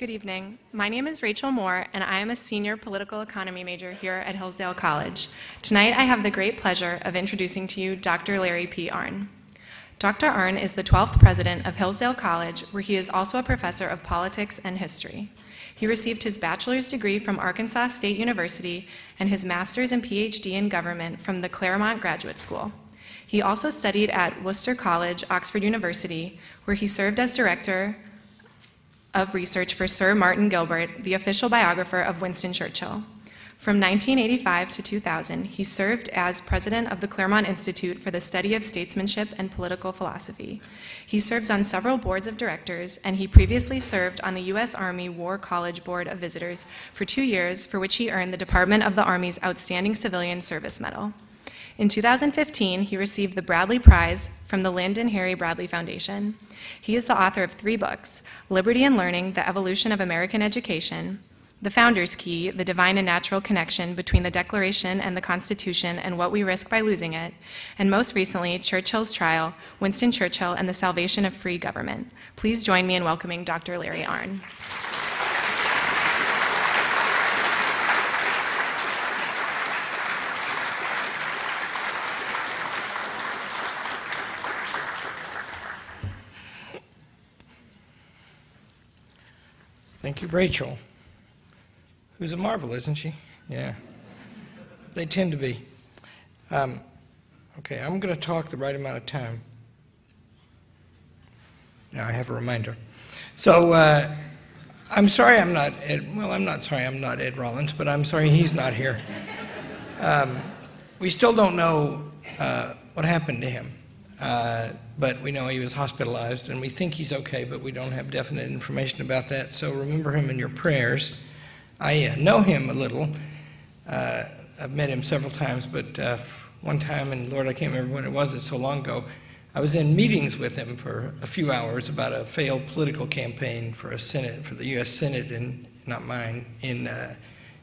Good evening. My name is Rachel Moore, and I am a senior political economy major here at Hillsdale College. Tonight, I have the great pleasure of introducing to you Dr. Larry P. Arnn. Dr. Arnn is the 12th president of Hillsdale College, where he is also a professor of politics and history. He received his bachelor's degree from Arkansas State University and his master's and PhD in government from the Claremont Graduate School. He also studied at Worcester College, Oxford University, where he served as director of research for Sir Martin Gilbert, the official biographer of Winston Churchill. From 1985 to 2000, he served as president of the Claremont Institute for the Study of Statesmanship and Political Philosophy. He serves on several boards of directors, and he previously served on the U.S. Army War College Board of Visitors for two years, for which he earned the Department of the Army's Outstanding Civilian Service Medal. In 2015, he received the Bradley Prize from the Lynde and Harry Bradley Foundation. He is the author of three books Liberty and Learning, The Evolution of American Education, The Founder's Key, The Divine and Natural Connection Between the Declaration and the Constitution and What We Risk by Losing It, and most recently, Churchill's Trial, Winston Churchill and the Salvation of Free Government. Please join me in welcoming Dr. Larry Arnn. Thank you, Rachel. Who's a marvel, isn't she? Yeah. They tend to be. Um, okay, I'm going to talk the right amount of time. Now I have a reminder. So uh, I'm sorry I'm not Ed. Well, I'm not sorry I'm not Ed Rollins, but I'm sorry he's not here. Um, we still don't know uh, what happened to him. Uh, but we know he was hospitalized, and we think he's okay, but we don't have definite information about that. So remember him in your prayers. I uh, know him a little. Uh, I've met him several times, but uh, one time, and Lord, I can't remember when it was, it's so long ago, I was in meetings with him for a few hours about a failed political campaign for a Senate, for the U.S. Senate, and not mine, in uh,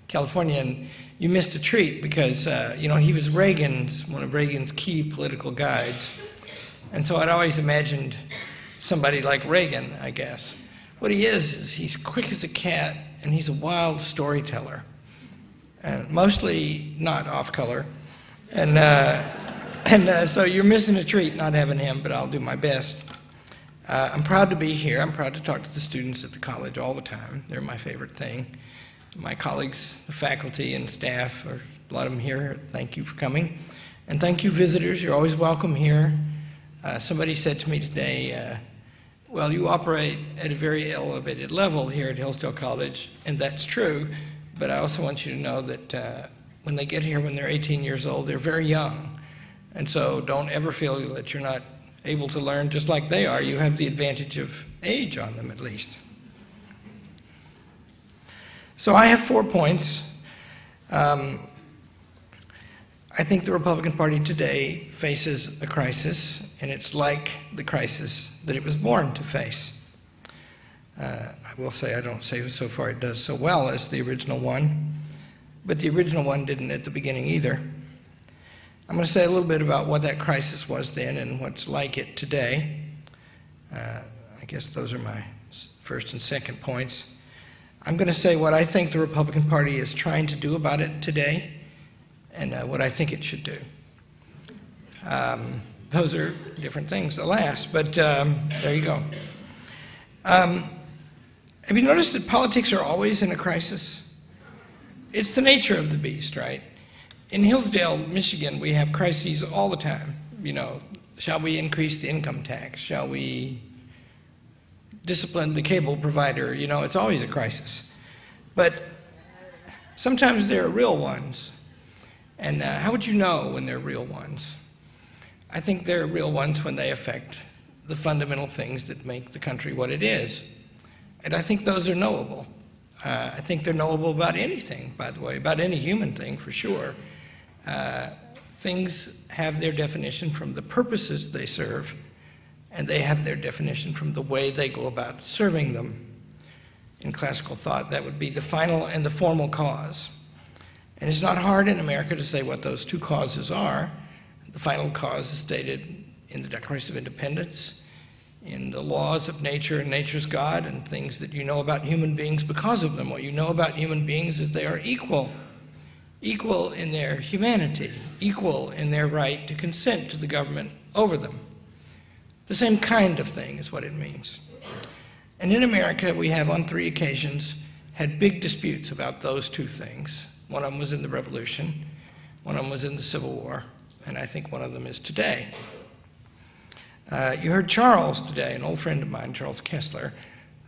California. And you missed a treat because, uh, you know, he was Reagan's, one of Reagan's key political guides. And so I'd always imagined somebody like Reagan, I guess. What he is, is he's quick as a cat and he's a wild storyteller. And mostly not off color. And, uh, and uh, so you're missing a treat not having him, but I'll do my best. Uh, I'm proud to be here. I'm proud to talk to the students at the college all the time. They're my favorite thing. My colleagues, the faculty, and staff, are, a lot of them here. Thank you for coming. And thank you, visitors. You're always welcome here. Uh, somebody said to me today, uh, well, you operate at a very elevated level here at Hillsdale College, and that's true, but I also want you to know that uh, when they get here when they're 18 years old, they're very young. And so don't ever feel that you're not able to learn just like they are. You have the advantage of age on them at least. So I have four points. Um, I think the Republican Party today faces a crisis, and it's like the crisis that it was born to face. Uh, I will say I don't say so far it does so well as the original one, but the original one didn't at the beginning either. I'm going to say a little bit about what that crisis was then and what's like it today. Uh, I guess those are my first and second points. I'm going to say what I think the Republican Party is trying to do about it today and uh, what I think it should do. Um, those are different things, alas, but um, there you go. Um, have you noticed that politics are always in a crisis? It's the nature of the beast, right? In Hillsdale, Michigan, we have crises all the time. You know, shall we increase the income tax? Shall we discipline the cable provider? You know, it's always a crisis. But sometimes there are real ones and uh, how would you know when they're real ones? I think they're real ones when they affect the fundamental things that make the country what it is. And I think those are knowable. Uh, I think they're knowable about anything, by the way, about any human thing for sure. Uh, things have their definition from the purposes they serve, and they have their definition from the way they go about serving them. In classical thought, that would be the final and the formal cause. And it's not hard in America to say what those two causes are. The final cause is stated in the Declaration of Independence, in the laws of nature and nature's God and things that you know about human beings because of them. What you know about human beings is they are equal, equal in their humanity, equal in their right to consent to the government over them. The same kind of thing is what it means. And in America, we have on three occasions had big disputes about those two things. One of them was in the Revolution, one of them was in the Civil War, and I think one of them is today. Uh, you heard Charles today, an old friend of mine, Charles Kesler,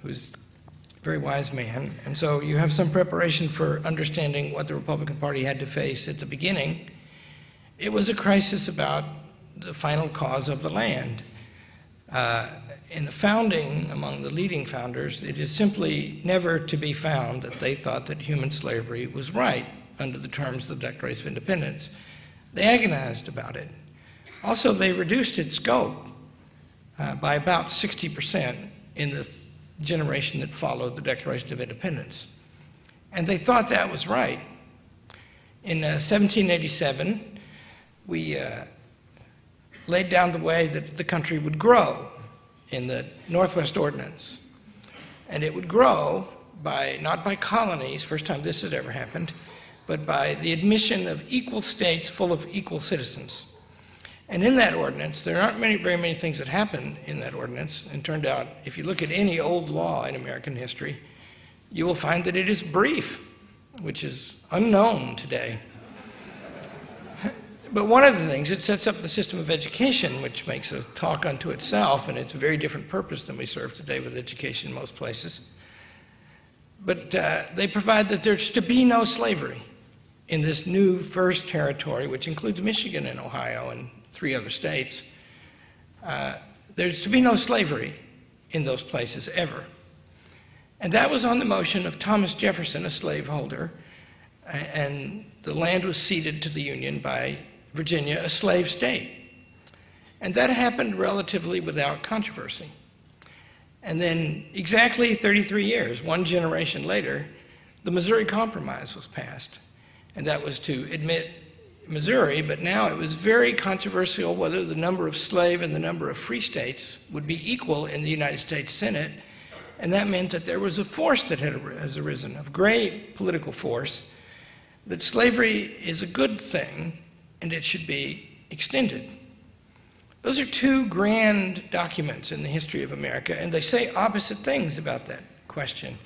who's a very wise man. And so you have some preparation for understanding what the Republican Party had to face at the beginning. It was a crisis about the final cause of the land. Uh, in the founding, among the leading founders, it is simply never to be found that they thought that human slavery was right under the terms of the Declaration of Independence. They agonized about it. Also, they reduced its scope uh, by about 60% in the th- generation that followed the Declaration of Independence. And they thought that was right. In uh, 1787, we uh, laid down the way that the country would grow in the Northwest Ordinance. And it would grow by, not by colonies, first time this had ever happened, but by the admission of equal states full of equal citizens. And in that ordinance, there aren't many, very many things that happen in that ordinance. And turned out, if you look at any old law in American history, you will find that it is brief, which is unknown today. But one of the things, it sets up the system of education, which makes a talk unto itself, and it's a very different purpose than we serve today with education in most places. But uh, they provide that there's to be no slavery in this new first territory, which includes Michigan and Ohio and three other states, uh, there's to be no slavery in those places ever. And that was on the motion of Thomas Jefferson, a slaveholder, and the land was ceded to the Union by Virginia, a slave state. And that happened relatively without controversy. And then, exactly 33 years, one generation later, the Missouri Compromise was passed. And that was to admit Missouri, but now it was very controversial whether the number of slave and the number of free states would be equal in the United States Senate. And that meant that there was a force that had, has arisen, a great political force, that slavery is a good thing and it should be extended. Those are two grand documents in the history of America, and they say opposite things about that question.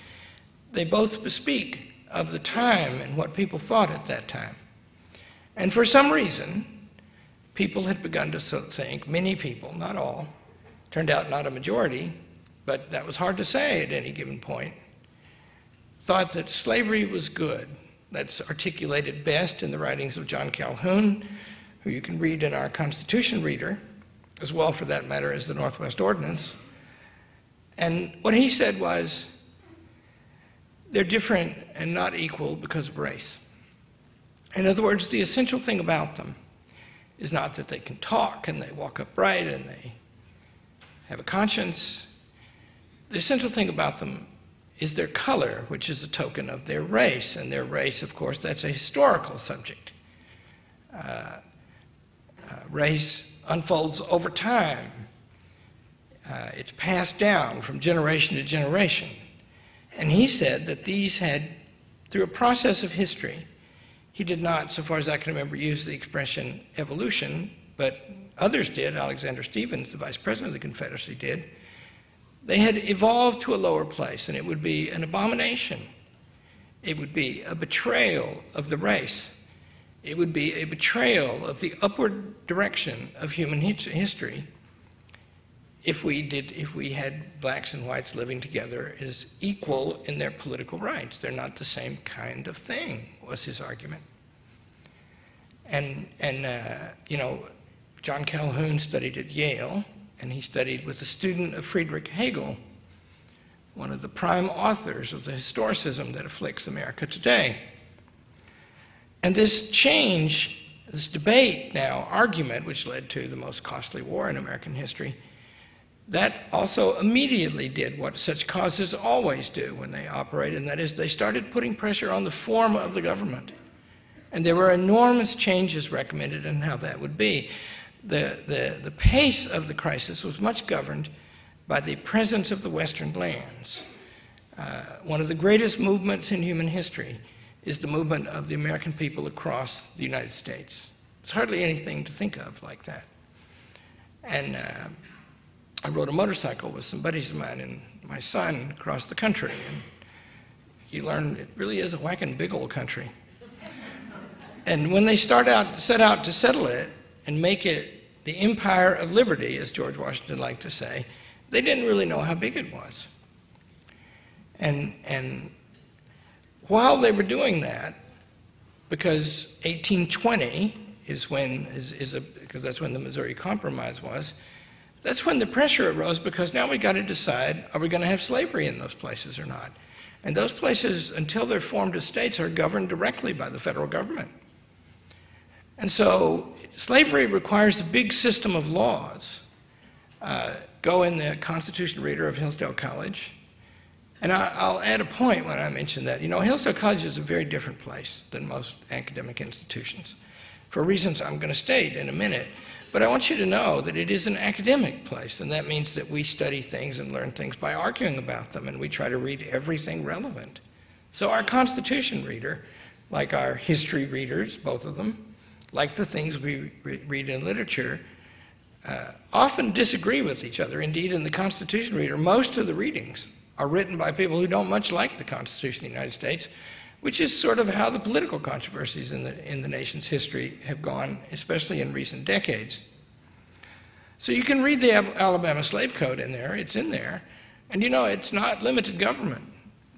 They both bespeak of the time and what people thought at that time. And for some reason, people had begun to think, many people, not all, turned out not a majority, but that was hard to say at any given point, thought that slavery was good. That's articulated best in the writings of John Calhoun, who you can read in our Constitution Reader, as well for that matter as the Northwest Ordinance. And what he said was, they're different and not equal because of race. In other words, the essential thing about them is not that they can talk and they walk upright and they have a conscience. The essential thing about them is their color, which is a token of their race. And their race, of course, that's a historical subject. Uh, uh, race unfolds over time. Uh, it's passed down from generation to generation. And he said that these had, through a process of history, he did not, so far as I can remember, use the expression evolution, but others did. Alexander Stephens, the vice president of the Confederacy, did. They had evolved to a lower place, and it would be an abomination. It would be a betrayal of the race. It would be a betrayal of the upward direction of human history if we did if we had blacks and whites living together as equal in their political rights. They're not the same kind of thing was his argument. And and uh, you know john calhoun studied at yale and he studied with a student of friedrich hegel one of the prime authors of the historicism that afflicts america today. And this change this debate now argument which led to the most costly war in american history that also immediately did what such causes always do when they operate, and that is they started putting pressure on the form of the government. And there were enormous changes recommended in how that would be. The, the, the pace of the crisis was much governed by the presence of the Western lands. Uh, one of the greatest movements in human history is the movement of the American people across the United States. It's hardly anything to think of like that. And uh, I rode a motorcycle with some buddies of mine and my son across the country. And you learn it really is a whacking big old country. And when they start out, set out to settle it and make it the empire of liberty, as George Washington liked to say, they didn't really know how big it was. And, and while they were doing that, because 1820 is when, is, is a, because that's when the Missouri Compromise was, that's when the pressure arose because now we got to decide are we going to have slavery in those places or not? And those places, until they're formed as states, are governed directly by the federal government. And so slavery requires a big system of laws. Uh, go in the Constitution Reader of Hillsdale College. And I, will add a point when I mention that. You know, Hillsdale College is a very different place than most academic institutions for reasons I'm going to state in a minute. But I want you to know that it is an academic place, and that means that we study things and learn things by arguing about them, and we try to read everything relevant. So our Constitution reader, like our history readers, both of them, like the things we re read in literature, uh, often disagree with each other. Indeed, in the Constitution reader, most of the readings are written by people who don't much like the Constitution of the United States, which is sort of how the political controversies in the, in the nation's history have gone, especially in recent decades. So you can read the Alabama Slave Code in there, it's in there, and you know it's not limited government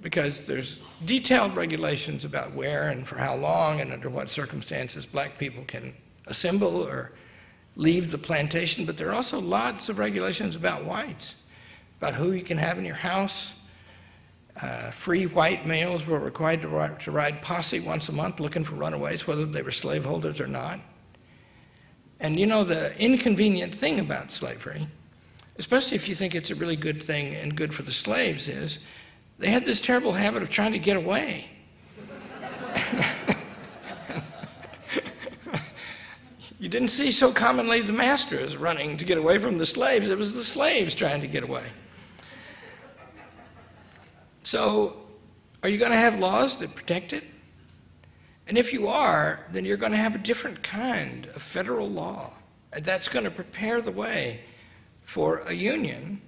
because there's detailed regulations about where and for how long and under what circumstances black people can assemble or leave the plantation, but there are also lots of regulations about whites, about who you can have in your house, uh, free white males were required to ride, to ride posse once a month looking for runaways, whether they were slaveholders or not. And you know, the inconvenient thing about slavery, especially if you think it's a really good thing and good for the slaves, is they had this terrible habit of trying to get away. you didn't see so commonly the masters running to get away from the slaves, it was the slaves trying to get away. So, are you going to have laws that protect it? And if you are, then you're going to have a different kind of federal law. And that's going to prepare the way for a union,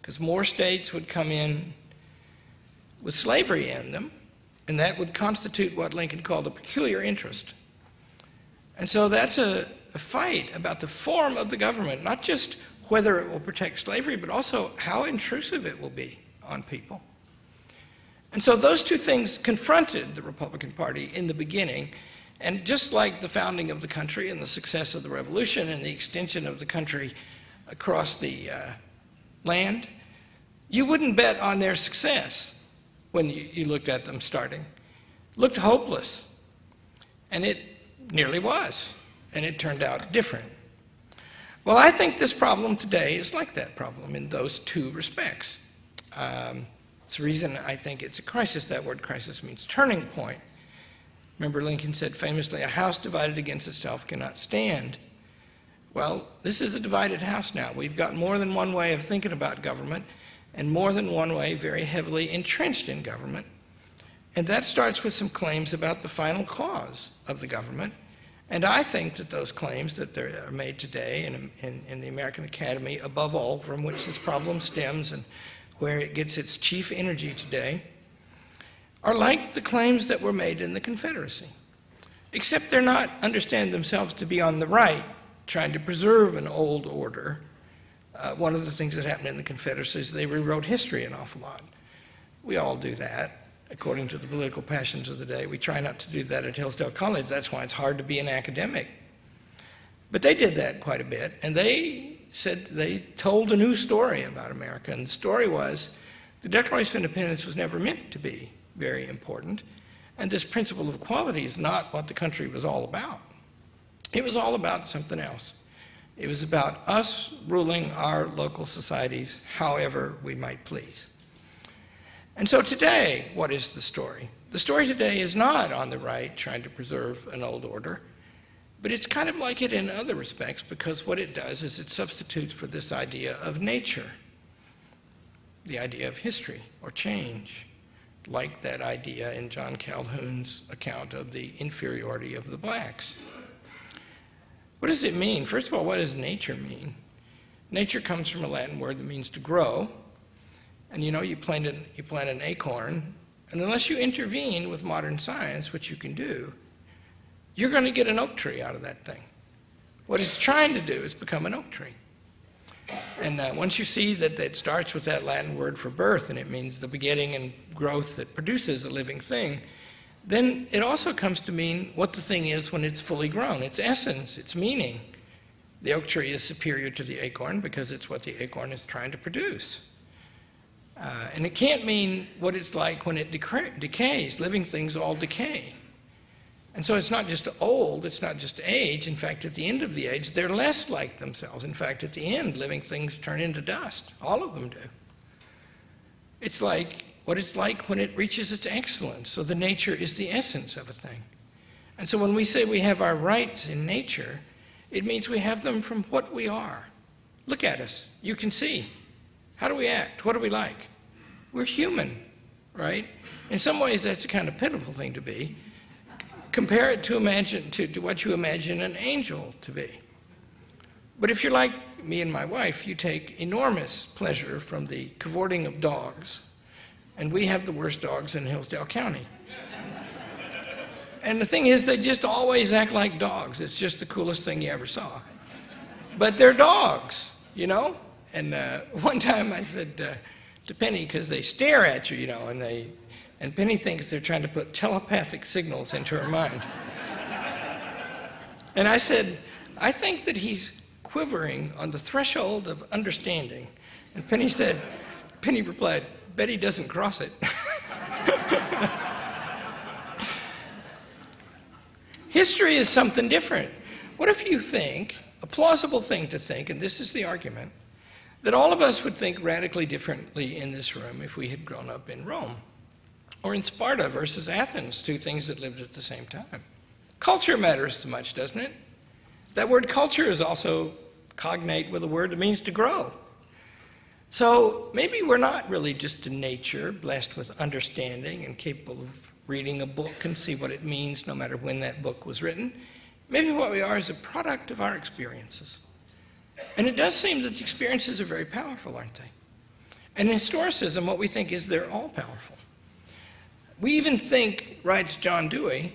because more states would come in with slavery in them, and that would constitute what Lincoln called a peculiar interest. And so that's a, a fight about the form of the government, not just whether it will protect slavery, but also how intrusive it will be on people. And so those two things confronted the Republican Party in the beginning. And just like the founding of the country and the success of the revolution and the extension of the country across the uh, land, you wouldn't bet on their success when you, you looked at them starting. looked hopeless. And it nearly was. And it turned out different. Well, I think this problem today is like that problem in those two respects. Um, it's the reason I think it's a crisis. That word crisis means turning point. Remember, Lincoln said famously, a house divided against itself cannot stand. Well, this is a divided house now. We've got more than one way of thinking about government, and more than one way very heavily entrenched in government. And that starts with some claims about the final cause of the government. And I think that those claims that are made today in, in, in the American Academy, above all, from which this problem stems and where it gets its chief energy today, are like the claims that were made in the Confederacy, except they're not understand themselves to be on the right, trying to preserve an old order. Uh, one of the things that happened in the Confederacy is they rewrote history an awful lot. We all do that, according to the political passions of the day. We try not to do that at Hillsdale College. That's why it's hard to be an academic. But they did that quite a bit, and they said they told a new story about America. And the story was the Declaration of Independence was never meant to be very important. And this principle of equality is not what the country was all about. It was all about something else. It was about us ruling our local societies however we might please. And so today, what is the story? The story today is not on the right trying to preserve an old order. But it's kind of like it in other respects because what it does is it substitutes for this idea of nature. the idea of history or change, like that idea in John Calhoun's account of the inferiority of the blacks. What does it mean? First of all, what does nature mean? Nature comes from a Latin word that means to grow. And you know, you plant an, you plant an acorn, and unless you intervene with modern science, which you can do, you're going to get an oak tree out of that thing. What it's trying to do is become an oak tree. And uh, once you see that it starts with that Latin word for birth, and it means the beginning and growth that produces a living thing, then it also comes to mean what the thing is when it's fully grown its essence, its meaning. The oak tree is superior to the acorn because it's what the acorn is trying to produce. Uh, and it can't mean what it's like when it decays. Living things all decay. And so it's not just old, it's not just age. In fact, at the end of the age, they're less like themselves. In fact, at the end, living things turn into dust. All of them do. It's like what it's like when it reaches its excellence. So the nature is the essence of a thing. And so when we say we have our rights in nature, it means we have them from what we are. Look at us. You can see. How do we act? What do we like? We're human, right? In some ways, that's a kind of pitiful thing to be. Compare it to, imagine, to, to what you imagine an angel to be. But if you're like me and my wife, you take enormous pleasure from the cavorting of dogs. And we have the worst dogs in Hillsdale County. And the thing is, they just always act like dogs. It's just the coolest thing you ever saw. But they're dogs, you know? And uh, one time I said uh, to Penny, because they stare at you, you know, and they and Penny thinks they're trying to put telepathic signals into her mind. and I said, I think that he's quivering on the threshold of understanding. And Penny said, Penny replied, Betty doesn't cross it. History is something different. What if you think, a plausible thing to think, and this is the argument, that all of us would think radically differently in this room if we had grown up in Rome? Or in Sparta versus Athens, two things that lived at the same time. Culture matters so much, doesn't it? That word culture is also cognate with a word that means to grow. So maybe we're not really just a nature blessed with understanding and capable of reading a book and see what it means no matter when that book was written. Maybe what we are is a product of our experiences. And it does seem that the experiences are very powerful, aren't they? And in historicism, what we think is they're all powerful. We even think, writes John Dewey,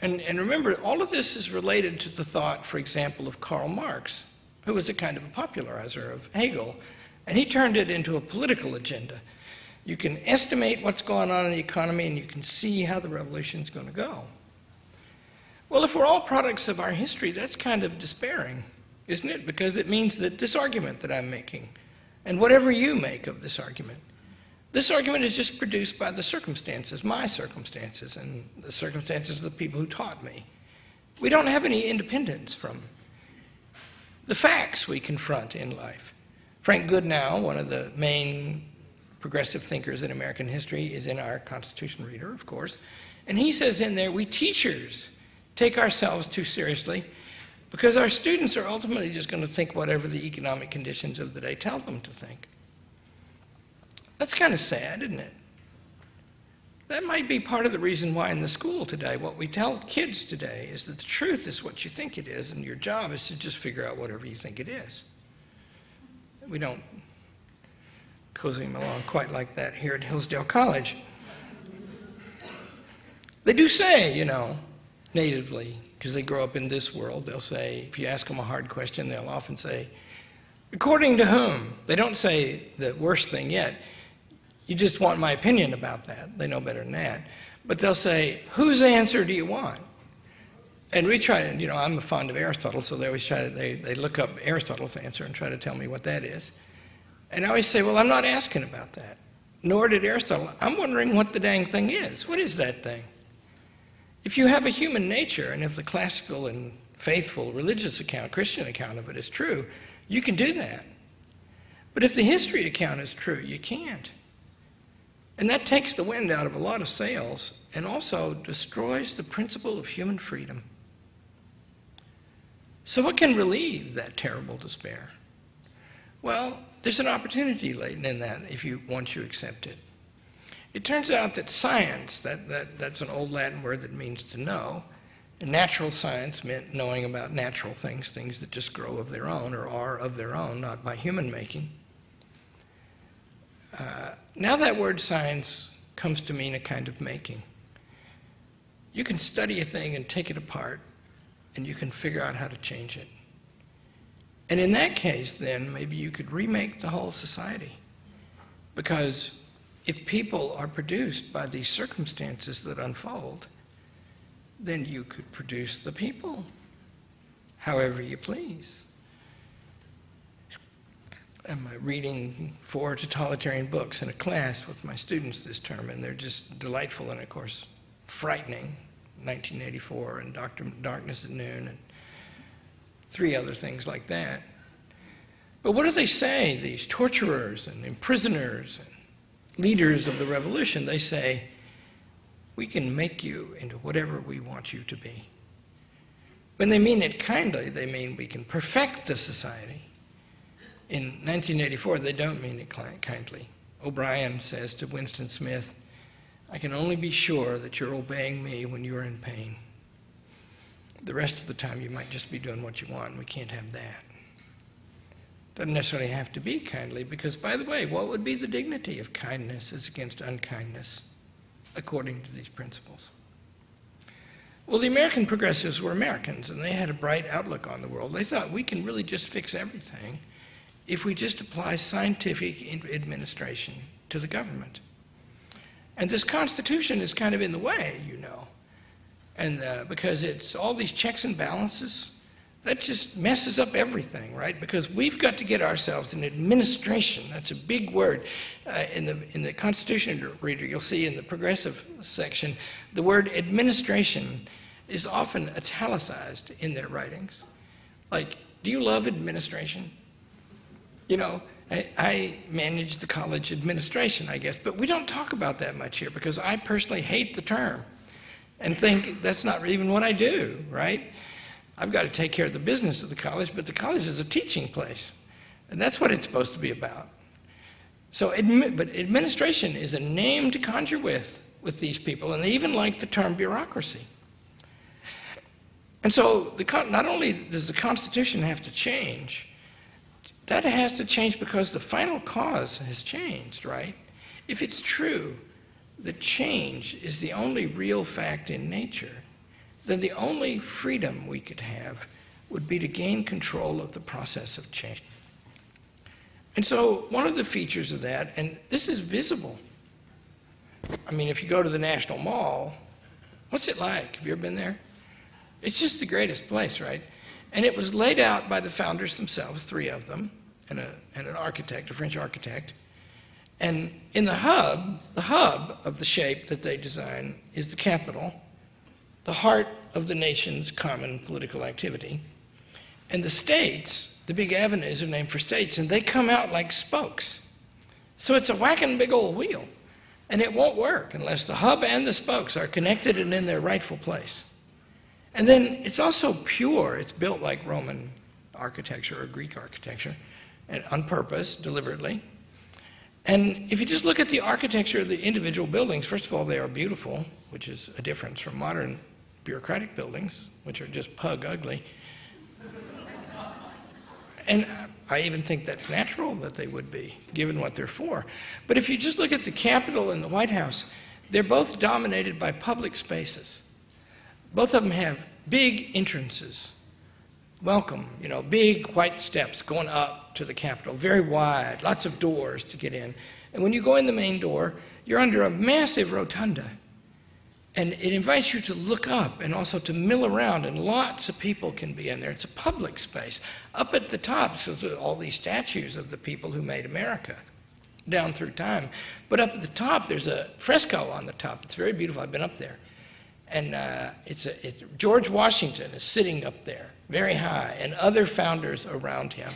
and, and remember, all of this is related to the thought, for example, of Karl Marx, who was a kind of a popularizer of Hegel, and he turned it into a political agenda. You can estimate what's going on in the economy, and you can see how the revolution is going to go. Well, if we're all products of our history, that's kind of despairing, isn't it? Because it means that this argument that I'm making, and whatever you make of this argument, this argument is just produced by the circumstances, my circumstances, and the circumstances of the people who taught me. We don't have any independence from the facts we confront in life. Frank Goodnow, one of the main progressive thinkers in American history, is in our Constitution reader, of course, and he says in there, we teachers take ourselves too seriously because our students are ultimately just going to think whatever the economic conditions of the day tell them to think. That's kind of sad, isn't it? That might be part of the reason why in the school today, what we tell kids today is that the truth is what you think it is, and your job is to just figure out whatever you think it is. We don't cozy them along quite like that here at Hillsdale College. They do say, you know, natively, because they grow up in this world, they'll say, if you ask them a hard question, they'll often say, according to whom? They don't say the worst thing yet. You just want my opinion about that. They know better than that. But they'll say, whose answer do you want? And we try to, you know, I'm a fond of Aristotle, so they always try to, they, they look up Aristotle's answer and try to tell me what that is. And I always say, well, I'm not asking about that. Nor did Aristotle. I'm wondering what the dang thing is. What is that thing? If you have a human nature, and if the classical and faithful religious account, Christian account of it is true, you can do that. But if the history account is true, you can't. And that takes the wind out of a lot of sails and also destroys the principle of human freedom. So, what can relieve that terrible despair? Well, there's an opportunity latent in that if you once you accept it. It turns out that science, that, that, that's an old Latin word that means to know, and natural science meant knowing about natural things, things that just grow of their own or are of their own, not by human making. Uh, now that word science comes to mean a kind of making. You can study a thing and take it apart, and you can figure out how to change it. And in that case, then, maybe you could remake the whole society. Because if people are produced by these circumstances that unfold, then you could produce the people however you please. I'm reading four totalitarian books in a class with my students this term, and they're just delightful and, of course, frightening. 1984 and Doctor, Darkness at Noon and three other things like that. But what do they say, these torturers and imprisoners and leaders of the revolution? They say, we can make you into whatever we want you to be. When they mean it kindly, they mean we can perfect the society. In 1984, they don't mean it kindly. O'Brien says to Winston Smith, I can only be sure that you're obeying me when you're in pain. The rest of the time, you might just be doing what you want, we can't have that. Doesn't necessarily have to be kindly, because, by the way, what would be the dignity of kindness as against unkindness, according to these principles? Well, the American progressives were Americans, and they had a bright outlook on the world. They thought we can really just fix everything if we just apply scientific administration to the government. And this Constitution is kind of in the way, you know. And uh, because it's all these checks and balances, that just messes up everything, right? Because we've got to get ourselves an administration. That's a big word. Uh, in, the, in the Constitution reader, you'll see in the progressive section, the word administration is often italicized in their writings. Like, do you love administration? You know, I, I manage the college administration, I guess, but we don't talk about that much here because I personally hate the term and think that's not even what I do, right? I've got to take care of the business of the college, but the college is a teaching place, and that's what it's supposed to be about. So, but administration is a name to conjure with with these people, and they even like the term bureaucracy. And so, the, not only does the Constitution have to change, that has to change because the final cause has changed, right? If it's true that change is the only real fact in nature, then the only freedom we could have would be to gain control of the process of change. And so, one of the features of that, and this is visible. I mean, if you go to the National Mall, what's it like? Have you ever been there? It's just the greatest place, right? And it was laid out by the founders themselves, three of them, and, a, and an architect, a French architect. And in the hub, the hub of the shape that they design is the Capitol, the heart of the nation's common political activity. And the states, the big avenues are named for states, and they come out like spokes. So it's a whacking big old wheel. And it won't work unless the hub and the spokes are connected and in their rightful place. And then it's also pure. It's built like Roman architecture or Greek architecture on purpose, deliberately. And if you just look at the architecture of the individual buildings, first of all, they are beautiful, which is a difference from modern bureaucratic buildings, which are just pug ugly. And I even think that's natural that they would be, given what they're for. But if you just look at the Capitol and the White House, they're both dominated by public spaces. Both of them have big entrances welcome, you know, big white steps going up to the Capitol, very wide, lots of doors to get in. And when you go in the main door, you're under a massive rotunda. And it invites you to look up and also to mill around, and lots of people can be in there. It's a public space. Up at the top, so all these statues of the people who made America down through time. But up at the top, there's a fresco on the top. It's very beautiful. I've been up there. And uh, it's a, it, George Washington is sitting up there very high, and other founders around him,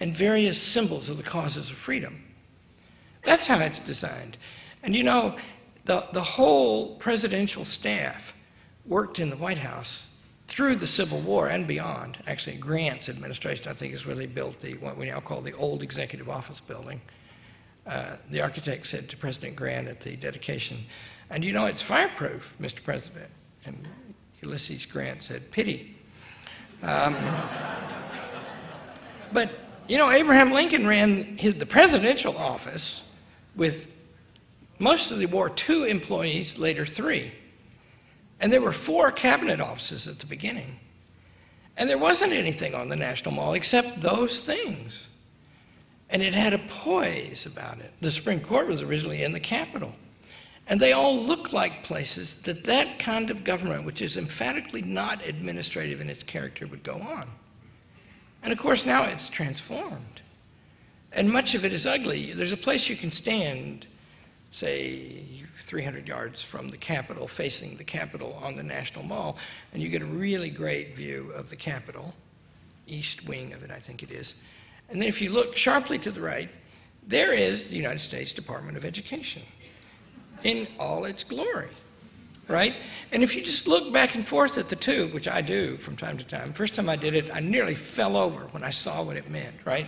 and various symbols of the causes of freedom. That's how it's designed. And you know, the, the whole presidential staff worked in the White House through the Civil War and beyond. Actually, Grant's administration, I think, is they built the, what we now call the old Executive Office Building. Uh, the architect said to President Grant at the dedication, and you know, it's fireproof, Mr. President. And Ulysses Grant said, pity. Um, but, you know, Abraham Lincoln ran his, the presidential office with most of the war two employees, later three. And there were four cabinet offices at the beginning. And there wasn't anything on the National Mall except those things. And it had a poise about it. The Supreme Court was originally in the Capitol. And they all look like places that that kind of government, which is emphatically not administrative in its character, would go on. And of course, now it's transformed. And much of it is ugly. There's a place you can stand, say, 300 yards from the Capitol, facing the Capitol on the National Mall, and you get a really great view of the Capitol, east wing of it, I think it is. And then if you look sharply to the right, there is the United States Department of Education in all its glory, right? And if you just look back and forth at the two, which I do from time to time, first time I did it, I nearly fell over when I saw what it meant, right?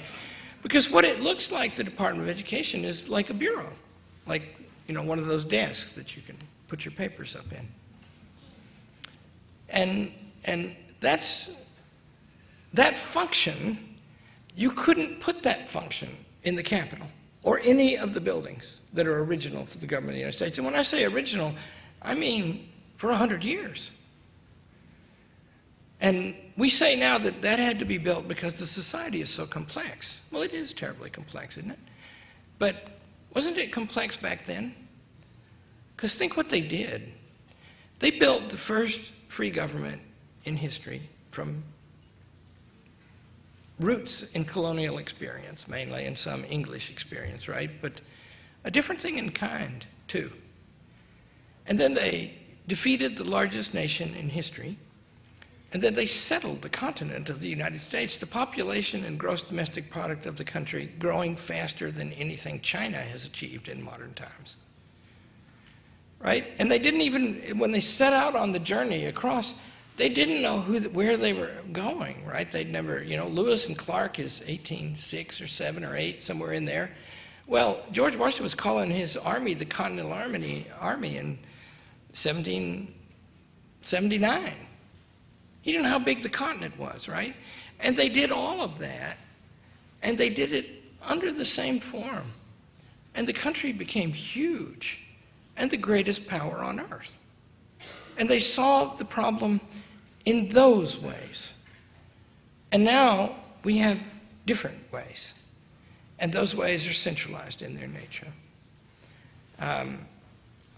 Because what it looks like, the Department of Education, is like a bureau, like, you know, one of those desks that you can put your papers up in. And, and that's, that function, you couldn't put that function in the Capitol or any of the buildings that are original to the government of the United States. And when I say original, I mean for 100 years. And we say now that that had to be built because the society is so complex. Well, it is terribly complex, isn't it? But wasn't it complex back then? Because think what they did. They built the first free government in history from roots in colonial experience, mainly, and some English experience, right? But a different thing in kind, too. And then they defeated the largest nation in history, and then they settled the continent of the United States, the population and gross domestic product of the country growing faster than anything China has achieved in modern times. Right? And they didn't even, when they set out on the journey across, they didn't know who, where they were going, right? They'd never, you know, Lewis and Clark is 1806 or 7 or 8, somewhere in there. Well, George Washington was calling his army the Continental Army, army in 1779. He didn't know how big the continent was, right? And they did all of that, and they did it under the same form. And the country became huge and the greatest power on earth. And they solved the problem in those ways. And now we have different ways. And those ways are centralized in their nature. Um,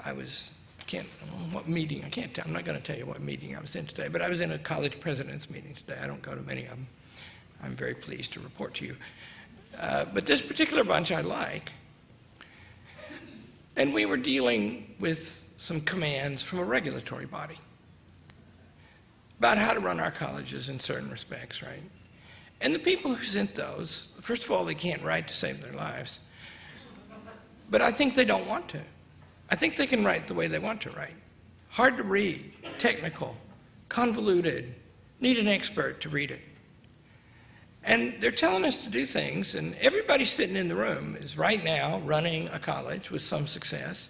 I was, I can't, what meeting, I can't tell, I'm not going to tell you what meeting I was in today, but I was in a college president's meeting today. I don't go to many of them. I'm very pleased to report to you. Uh, but this particular bunch I like. And we were dealing with some commands from a regulatory body about how to run our colleges in certain respects, right? And the people who sent those, first of all, they can't write to save their lives. But I think they don't want to. I think they can write the way they want to write. Hard to read, technical, convoluted, need an expert to read it. And they're telling us to do things, and everybody sitting in the room is right now running a college with some success,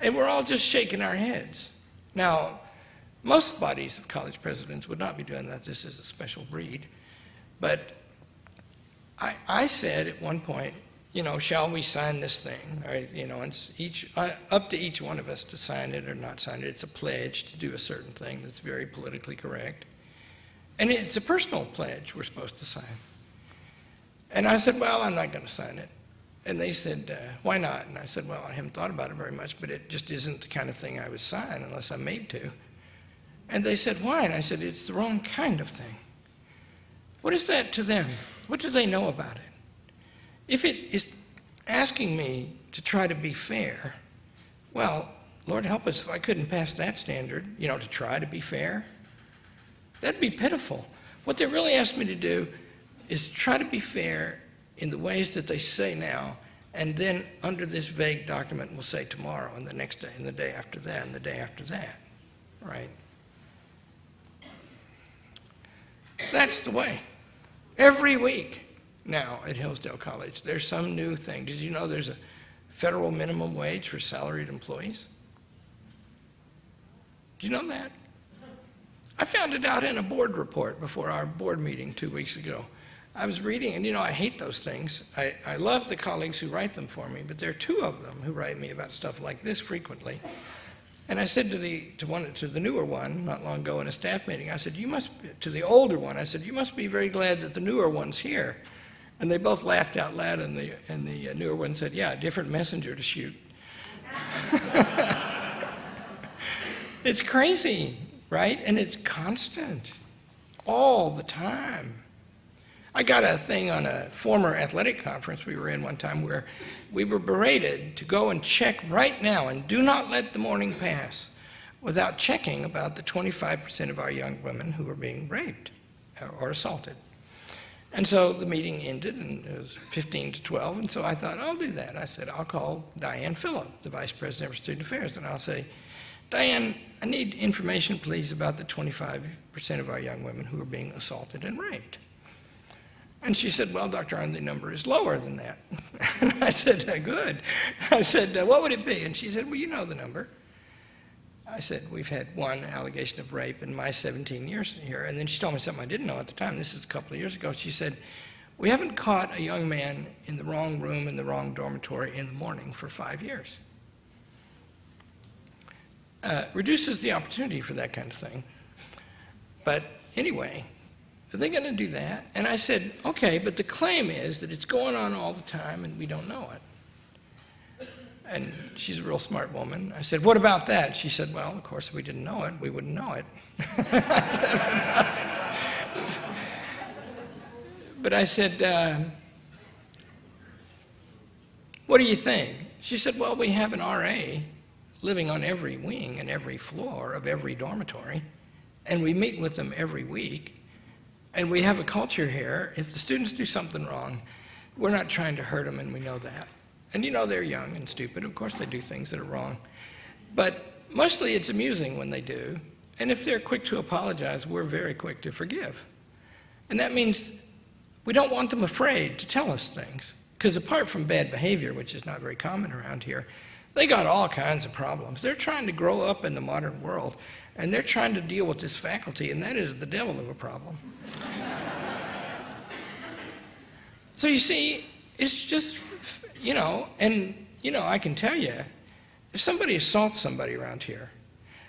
and we're all just shaking our heads. Now, most bodies of college presidents would not be doing that. This is a special breed. But I, I said at one point, you know, shall we sign this thing? Right? You know, it's each, uh, up to each one of us to sign it or not sign it. It's a pledge to do a certain thing that's very politically correct. And it's a personal pledge we're supposed to sign. And I said, well, I'm not going to sign it. And they said, uh, why not? And I said, well, I haven't thought about it very much, but it just isn't the kind of thing I would sign unless I'm made to. And they said, Why? And I said, It's the wrong kind of thing. What is that to them? What do they know about it? If it is asking me to try to be fair, well, Lord help us if I couldn't pass that standard, you know, to try to be fair. That'd be pitiful. What they really asked me to do is try to be fair in the ways that they say now, and then under this vague document, we'll say tomorrow, and the next day, and the day after that, and the day after that, right? That's the way. Every week now at Hillsdale College, there's some new thing. Did you know there's a federal minimum wage for salaried employees? Do you know that? I found it out in a board report before our board meeting two weeks ago. I was reading, and you know, I hate those things. I, I love the colleagues who write them for me, but there are two of them who write me about stuff like this frequently. And I said to the to one to the newer one not long ago in a staff meeting, I said, "You must to the older one." I said, "You must be very glad that the newer one's here." And they both laughed out loud, and the and the uh, newer one said, "Yeah, different messenger to shoot." it's crazy, right? And it's constant, all the time. I got a thing on a former athletic conference we were in one time where we were berated to go and check right now and do not let the morning pass without checking about the 25% of our young women who are being raped or assaulted. And so the meeting ended, and it was 15 to 12, and so I thought, I'll do that. I said, I'll call Diane Philipp, the Vice President for Student Affairs, and I'll say, Diane, I need information, please, about the 25% of our young women who are being assaulted and raped. And she said, Well, Dr. Arnn, the number is lower than that. and I said, uh, Good. I said, uh, What would it be? And she said, Well, you know the number. I said, We've had one allegation of rape in my 17 years here. And then she told me something I didn't know at the time. This is a couple of years ago. She said, We haven't caught a young man in the wrong room in the wrong dormitory in the morning for five years. Uh, reduces the opportunity for that kind of thing. But anyway, are they going to do that? And I said, okay, but the claim is that it's going on all the time and we don't know it. And she's a real smart woman. I said, what about that? She said, well, of course, if we didn't know it, we wouldn't know it. but I said, uh, what do you think? She said, well, we have an RA living on every wing and every floor of every dormitory, and we meet with them every week and we have a culture here, if the students do something wrong, we're not trying to hurt them, and we know that. And you know they're young and stupid. Of course, they do things that are wrong. But mostly it's amusing when they do. And if they're quick to apologize, we're very quick to forgive. And that means we don't want them afraid to tell us things. Because apart from bad behavior, which is not very common around here, they got all kinds of problems. They're trying to grow up in the modern world, and they're trying to deal with this faculty, and that is the devil of a problem. so you see, it's just, you know, and, you know, I can tell you, if somebody assaults somebody around here,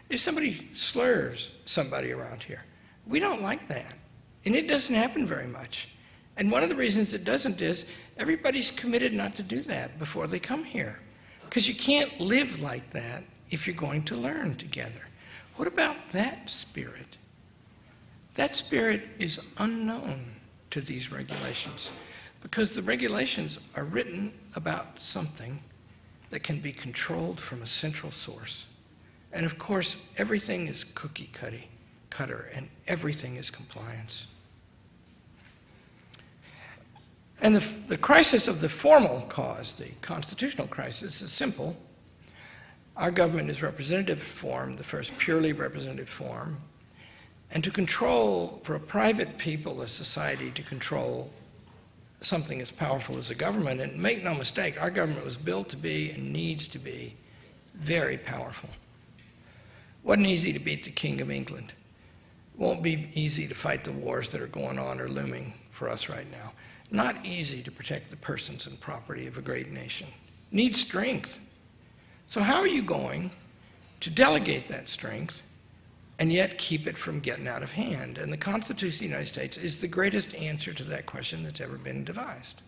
if somebody slurs somebody around here, we don't like that. And it doesn't happen very much. And one of the reasons it doesn't is everybody's committed not to do that before they come here. Because you can't live like that if you're going to learn together. What about that spirit? That spirit is unknown to these regulations because the regulations are written about something that can be controlled from a central source. And of course, everything is cookie cutty, cutter, and everything is compliance. And the, the crisis of the formal cause, the constitutional crisis, is simple. Our government is representative form, the first purely representative form, and to control, for a private people, a society, to control something as powerful as a government, and make no mistake, our government was built to be and needs to be very powerful. Wasn't easy to beat the King of England. Won't be easy to fight the wars that are going on or looming for us right now. Not easy to protect the persons and property of a great nation. Needs strength. So how are you going to delegate that strength and yet keep it from getting out of hand? And the Constitution of the United States is the greatest answer to that question that's ever been devised.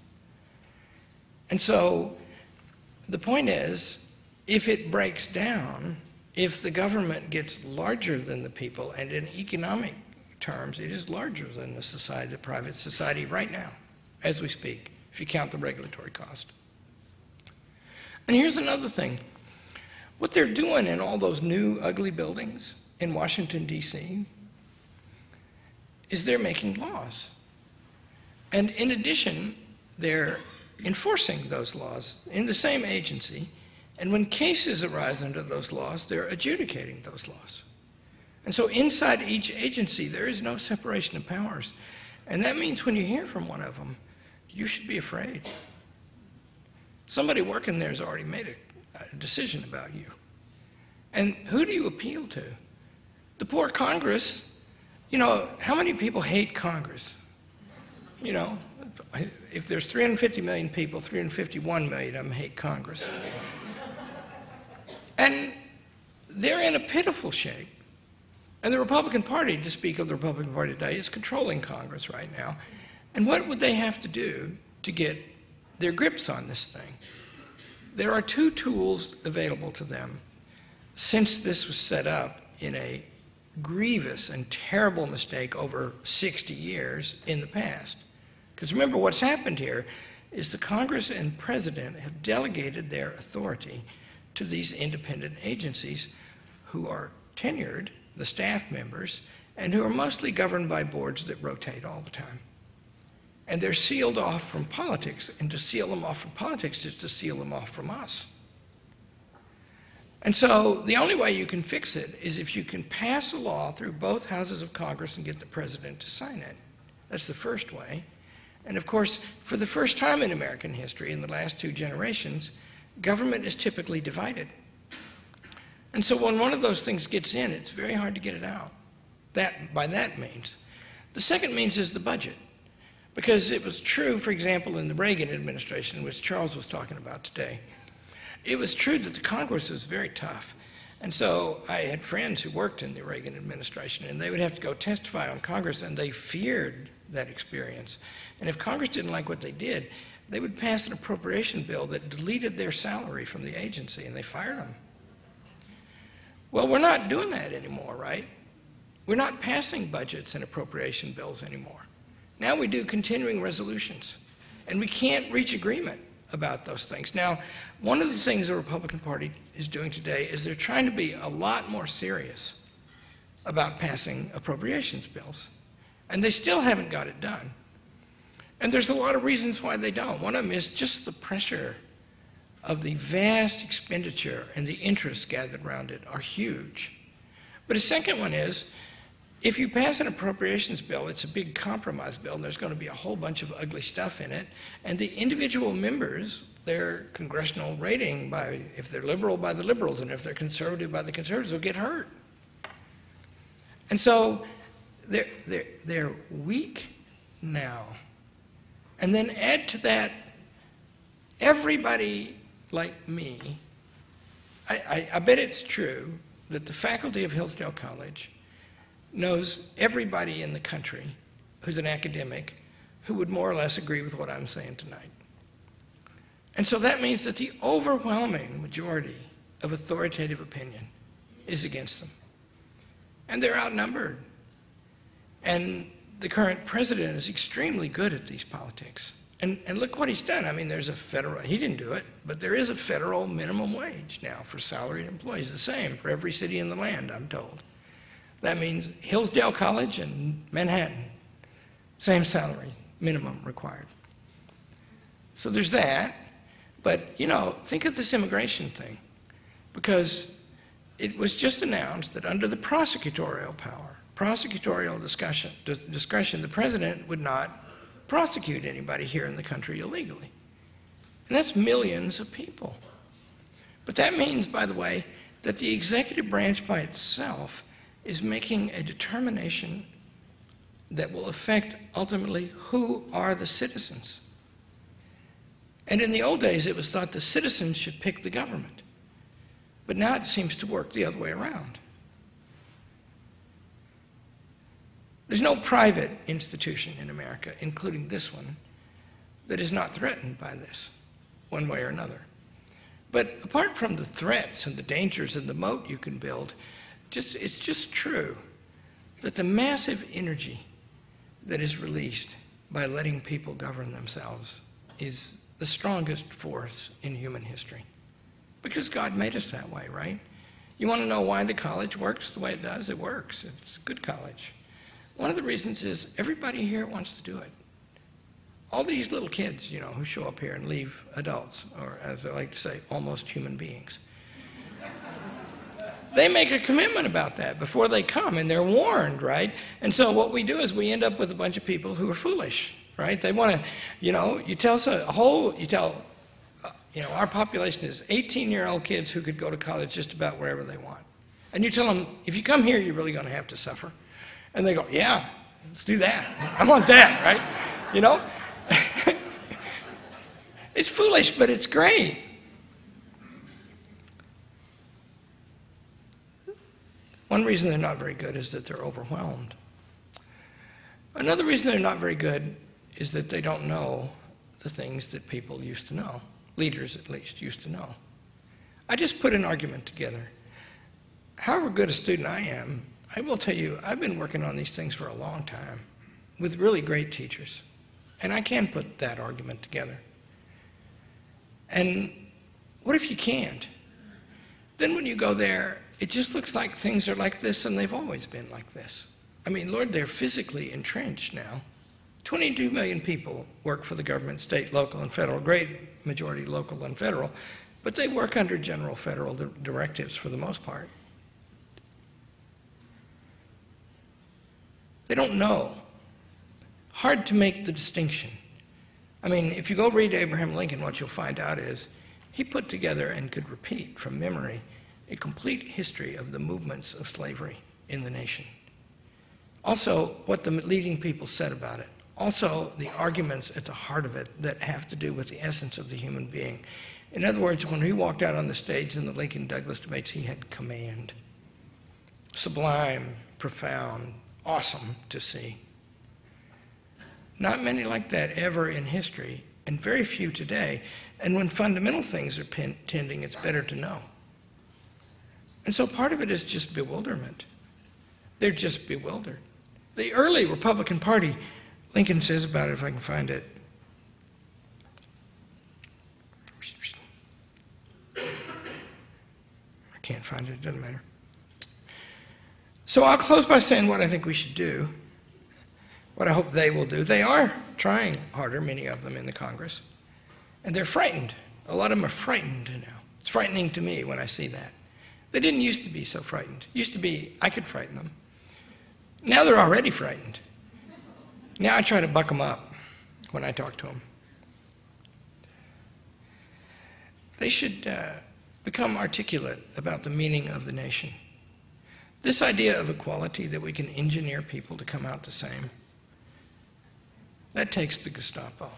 And so the point is, if it breaks down, if the government gets larger than the people, and in economic terms, it is larger than the society, the private society right now, as we speak, if you count the regulatory cost. And here's another thing. What they're doing in all those new ugly buildings in Washington, D.C., is they're making laws. And in addition, they're enforcing those laws in the same agency. And when cases arise under those laws, they're adjudicating those laws. And so inside each agency, there is no separation of powers. And that means when you hear from one of them, you should be afraid. Somebody working there has already made a, a decision about you. And who do you appeal to? The poor Congress. You know, how many people hate Congress? You know, if there's 350 million people, 351 million of them hate Congress. and they're in a pitiful shape. And the Republican Party, to speak of the Republican Party today, is controlling Congress right now. And what would they have to do to get their grips on this thing? There are two tools available to them since this was set up in a grievous and terrible mistake over 60 years in the past. Because remember, what's happened here is the Congress and President have delegated their authority to these independent agencies who are tenured, the staff members, and who are mostly governed by boards that rotate all the time. And they're sealed off from politics, and to seal them off from politics is to seal them off from us. And so the only way you can fix it is if you can pass a law through both houses of Congress and get the president to sign it. That's the first way. And of course, for the first time in American history, in the last two generations, government is typically divided. And so when one of those things gets in, it's very hard to get it out. That, by that means. The second means is the budget. Because it was true, for example, in the Reagan administration, which Charles was talking about today, it was true that the Congress was very tough. And so I had friends who worked in the Reagan administration, and they would have to go testify on Congress, and they feared that experience. And if Congress didn't like what they did, they would pass an appropriation bill that deleted their salary from the agency, and they fired them. Well, we're not doing that anymore, right? We're not passing budgets and appropriation bills anymore. Now we do continuing resolutions, and we can't reach agreement about those things. Now, one of the things the Republican Party is doing today is they're trying to be a lot more serious about passing appropriations bills. And they still haven't got it done. And there's a lot of reasons why they don't. One of them is just the pressure of the vast expenditure and the interest gathered around it are huge. But a second one is if you pass an appropriations bill, it's a big compromise bill, and there's going to be a whole bunch of ugly stuff in it. And the individual members, their congressional rating by, if they're liberal, by the liberals, and if they're conservative, by the conservatives, will get hurt. And so they're, they're, they're weak now. And then add to that, everybody like me, I, I, I bet it's true that the faculty of Hillsdale College knows everybody in the country who's an academic who would more or less agree with what I'm saying tonight. And so that means that the overwhelming majority of authoritative opinion is against them. And they're outnumbered. And the current president is extremely good at these politics. And, and look what he's done. I mean, there's a federal, he didn't do it, but there is a federal minimum wage now for salaried employees, the same for every city in the land, I'm told. That means Hillsdale College and Manhattan, same salary, minimum required. So there's that. But, you know, think of this immigration thing. Because it was just announced that under the prosecutorial power, prosecutorial discussion, discretion, the president would not prosecute anybody here in the country illegally. And that's millions of people. But that means, by the way, that the executive branch by itself is making a determination that will affect ultimately who are the citizens. And in the old days, it was thought the citizens should pick the government. But now it seems to work the other way around. There's no private institution in America, including this one, that is not threatened by this, one way or another. But apart from the threats and the dangers and the moat you can build, just, it's just true that the massive energy that is released by letting people govern themselves is the strongest force in human history. Because God made us that way, right? You want to know why the college works the way it does? It works. It's a good college. One of the reasons is everybody here wants to do it. All these little kids, you know, who show up here and leave adults, or as I like to say, almost human beings. They make a commitment about that before they come, and they're warned, right? And so what we do is we end up with a bunch of people who are foolish, right? They want to, you know, you tell a whole, you tell, uh, you know, our population is 18-year-old kids who could go to college just about wherever they want. And you tell them, if you come here, you're really going to have to suffer. And they go, yeah, let's do that. I want that, right? You know? it's foolish, but it's great. One reason they're not very good is that they're overwhelmed. Another reason they're not very good is that they don't know the things that people used to know, leaders at least used to know. I just put an argument together. However good a student I am, I will tell you, I've been working on these things for a long time with really great teachers. And I can put that argument together. And what if you can't? Then when you go there, it just looks like things are like this and they've always been like this. I mean, Lord, they're physically entrenched now. 22 million people work for the government, state, local, and federal, great majority local and federal, but they work under general federal directives for the most part. They don't know. Hard to make the distinction. I mean, if you go read Abraham Lincoln, what you'll find out is he put together and could repeat from memory a complete history of the movements of slavery in the nation. Also, what the leading people said about it. Also, the arguments at the heart of it that have to do with the essence of the human being. In other words, when he walked out on the stage in the Lincoln Douglas debates, he had command. Sublime, profound, awesome to see. Not many like that ever in history, and very few today. And when fundamental things are tending, it's better to know. And so part of it is just bewilderment. They're just bewildered. The early Republican Party, Lincoln says about it, if I can find it. I can't find it, it doesn't matter. So I'll close by saying what I think we should do, what I hope they will do. They are trying harder, many of them in the Congress, and they're frightened. A lot of them are frightened now. It's frightening to me when I see that. They didn't used to be so frightened. Used to be, I could frighten them. Now they're already frightened. Now I try to buck them up when I talk to them. They should uh, become articulate about the meaning of the nation. This idea of equality, that we can engineer people to come out the same, that takes the Gestapo.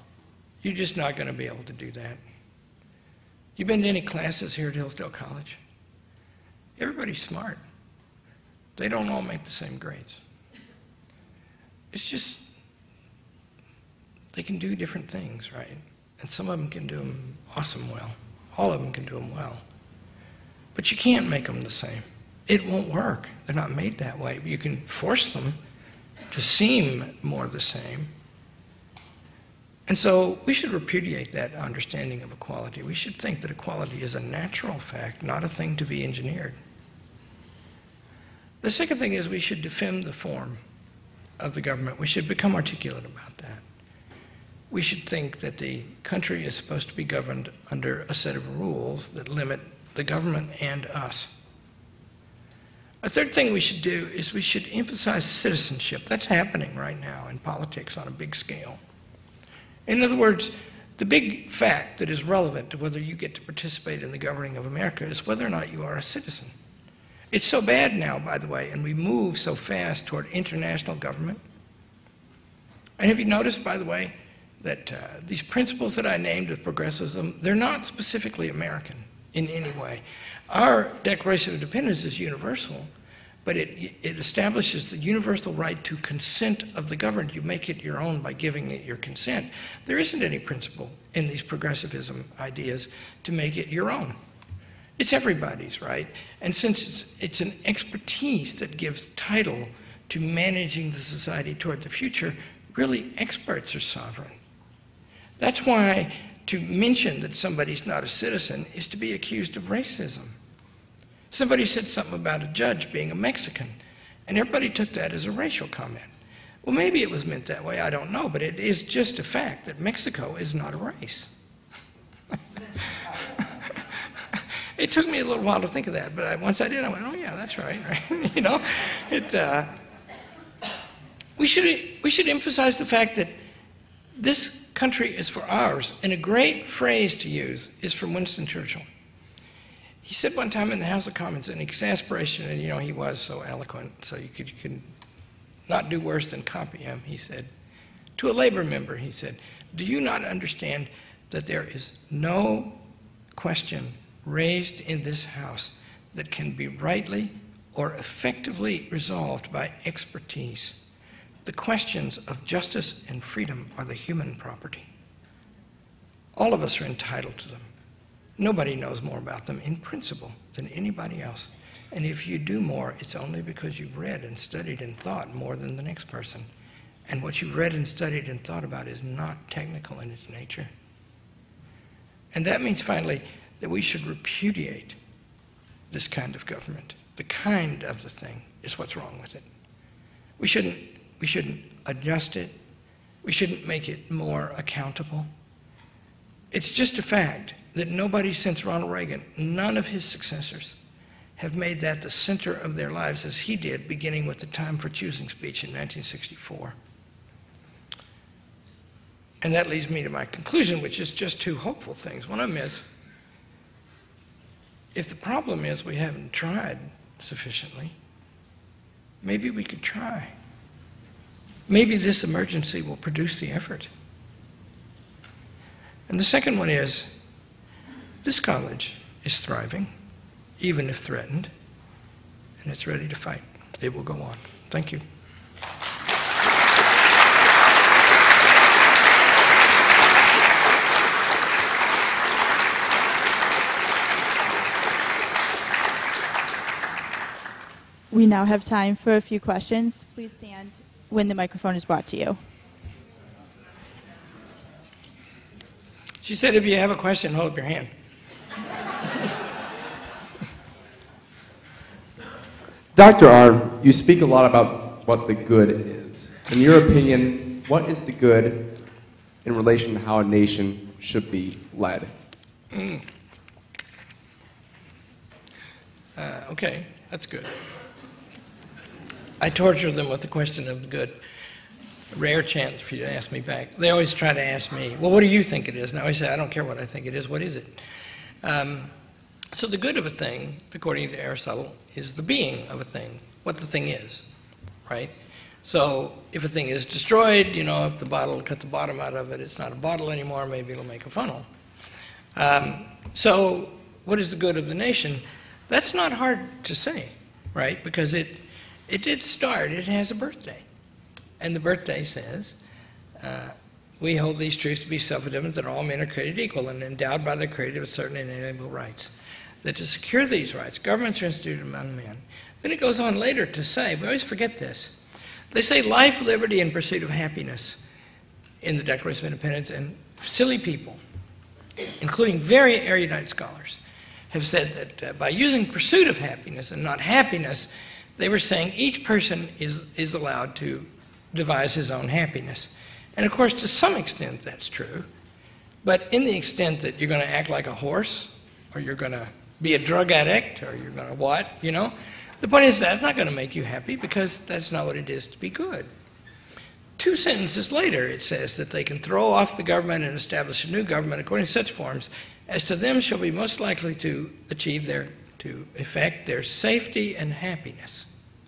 You're just not going to be able to do that. You been to any classes here at Hillsdale College? Everybody's smart. They don't all make the same grades. It's just, they can do different things, right? And some of them can do them awesome well. All of them can do them well. But you can't make them the same. It won't work. They're not made that way. You can force them to seem more the same. And so we should repudiate that understanding of equality. We should think that equality is a natural fact, not a thing to be engineered. The second thing is we should defend the form of the government. We should become articulate about that. We should think that the country is supposed to be governed under a set of rules that limit the government and us. A third thing we should do is we should emphasize citizenship. That's happening right now in politics on a big scale. In other words, the big fact that is relevant to whether you get to participate in the governing of America is whether or not you are a citizen. It's so bad now, by the way, and we move so fast toward international government. And have you noticed, by the way, that uh, these principles that I named of progressivism, they're not specifically American in any way. Our Declaration of Independence is universal, but it, it establishes the universal right to consent of the governed. You make it your own by giving it your consent. There isn't any principle in these progressivism ideas to make it your own. It's everybody's right. And since it's, it's an expertise that gives title to managing the society toward the future, really experts are sovereign. That's why to mention that somebody's not a citizen is to be accused of racism. Somebody said something about a judge being a Mexican, and everybody took that as a racial comment. Well, maybe it was meant that way, I don't know, but it is just a fact that Mexico is not a race. It took me a little while to think of that, but I, once I did, I went, oh yeah, that's right, right? you know, it, uh, we should, we should emphasize the fact that this country is for ours. And a great phrase to use is from Winston Churchill. He said one time in the House of Commons, in exasperation, and you know, he was so eloquent, so you could, you could not do worse than copy him. He said, to a labor member, he said, Do you not understand that there is no question raised in this House that can be rightly or effectively resolved by expertise? The questions of justice and freedom are the human property. All of us are entitled to them. Nobody knows more about them in principle than anybody else. And if you do more, it's only because you've read and studied and thought more than the next person. And what you've read and studied and thought about is not technical in its nature. And that means, finally, that we should repudiate this kind of government. The kind of the thing is what's wrong with it. We shouldn't we shouldn't adjust it. We shouldn't make it more accountable. It's just a fact that nobody since Ronald Reagan, none of his successors, have made that the center of their lives as he did, beginning with the Time for Choosing speech in 1964. And that leads me to my conclusion, which is just two hopeful things. One of them is if the problem is we haven't tried sufficiently, maybe we could try. Maybe this emergency will produce the effort. And the second one is this college is thriving, even if threatened, and it's ready to fight. It will go on. Thank you. We now have time for a few questions. Please stand when the microphone is brought to you. She said, if you have a question, hold up your hand. Dr. Arnn, you speak a lot about what the good is. In your opinion, what is the good in relation to how a nation should be led? Mm. Uh, okay, that's good. I torture them with the question of the good. Rare chance for you to ask me back. They always try to ask me, well, what do you think it is? And I always say, I don't care what I think it is. What is it? Um, so the good of a thing, according to Aristotle, is the being of a thing, what the thing is, right? So if a thing is destroyed, you know, if the bottle, cut the bottom out of it, it's not a bottle anymore, maybe it'll make a funnel. Um, so what is the good of the nation? That's not hard to say, right? Because it, it did start, it has a birthday. And the birthday says, uh, we hold these truths to be self-evident that all men are created equal and endowed by their creator with certain inalienable rights. That to secure these rights, governments are instituted among men. Then it goes on later to say, we always forget this. They say life, liberty, and pursuit of happiness in the Declaration of Independence, and silly people, including very erudite scholars, have said that uh, by using pursuit of happiness and not happiness, they were saying each person is, is allowed to devise his own happiness. And of course, to some extent, that's true. But in the extent that you're going to act like a horse, or you're going to be a drug addict, or you're going to what, you know, the point is that's not going to make you happy because that's not what it is to be good. Two sentences later, it says that they can throw off the government and establish a new government according to such forms as to them shall be most likely to achieve their, to effect their safety and happiness.